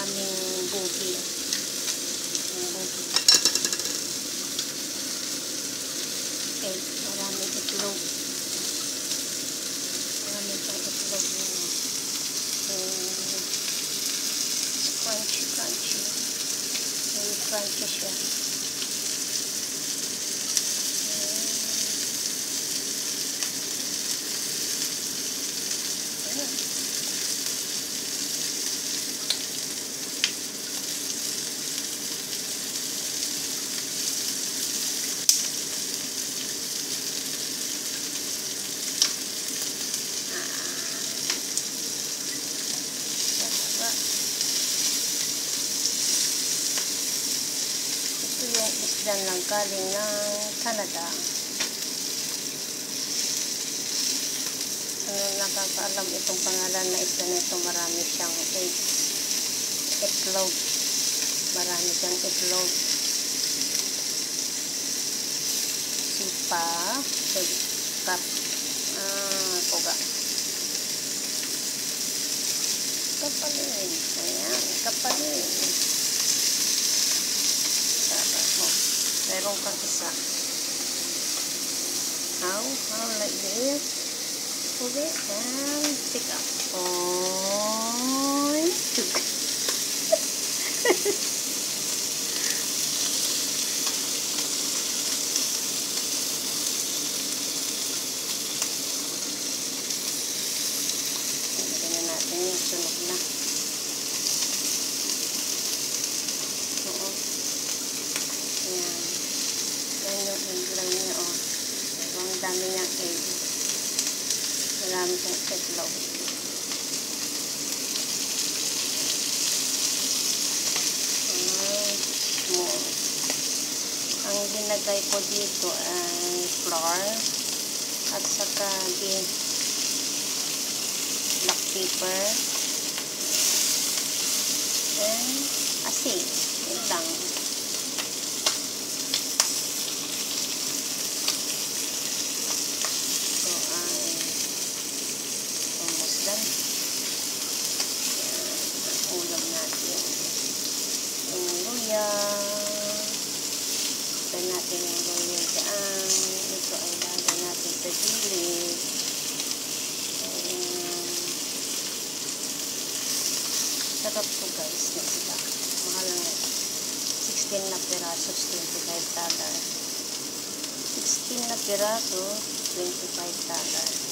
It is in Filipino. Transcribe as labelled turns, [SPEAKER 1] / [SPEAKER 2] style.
[SPEAKER 1] maraming bugi. Yung. Egg, maraming itlog. Maraming pang itlog yun. Um, crunchy, crunchy. Very crunchy siya. Ayan. Sarap. Ito yung isda ng galing ng Canada. Ano nakakaalam itong pangalan na isda na ito, marami siyang eggs. Itlog. Marami siyang itlog. Sipa. Kap. Ah, kuga. Kapalin. Ayan, kapalin. Sarap Meron kang isa. How? How like this? Put and pick up. Oh, dami niyang egg. Marami siyang itlog. Small. Ang ginagay ko dito ay flour at saka din black pepper and asin. Yun lang. So, ay almost done. Yan, ang ulam natin. Yung luya. Lagyan natin yung luya dyan. Ito ay lagyan natin sa gilid. Ayan. Sarap to guys na sila. Mahal na. 16 na piraso, 25 dollar. 16 na piraso, 25 dollar.